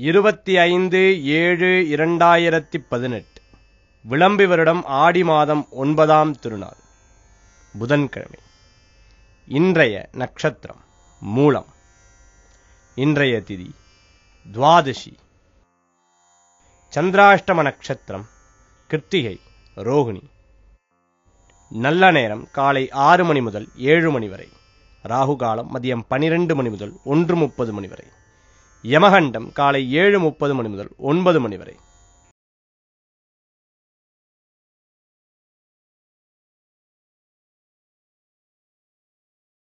இருபத்தி ஐந்து ஏழு இரண்டாயிரத்தி பதினெட்டு. விளம்பி வருடம் ஆடி மாதம் ஒன்பதாம் திருநாள். புதன்கிழமை. இன்றைய நட்சத்திரம் மூலம். இன்றைய திதி துவாதசி. சந்திராஷ்டம நட்சத்திரம் கிருத்திகை ரோகிணி. நல்ல நேரம் காலை ஆறு மணி முதல் ஏழு மணி வரை. ராகு காலம் மதியம் பனிரெண்டு மணி முதல் ஒன்று முப்பது மணி வரை. யமகண்டம் காலை ஏழு முப்பது மணி முதல் ஒன்பது மணி வரை.